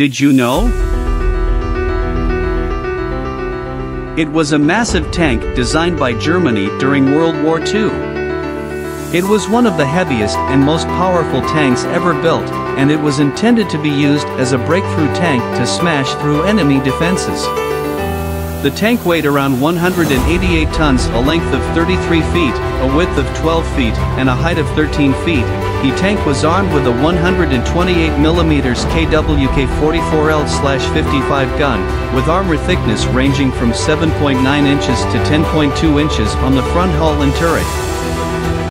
Did you know? It was a massive tank designed by Germany during World War II. It was one of the heaviest and most powerful tanks ever built, and it was intended to be used as a breakthrough tank to smash through enemy defenses. The tank weighed around 188 tons, a length of 33 feet, a width of 12 feet, and a height of 13 feet. The tank was armed with a 128mm KWK 44L-55 gun, with armor thickness ranging from 7.9 inches to 10.2 inches on the front hull and turret.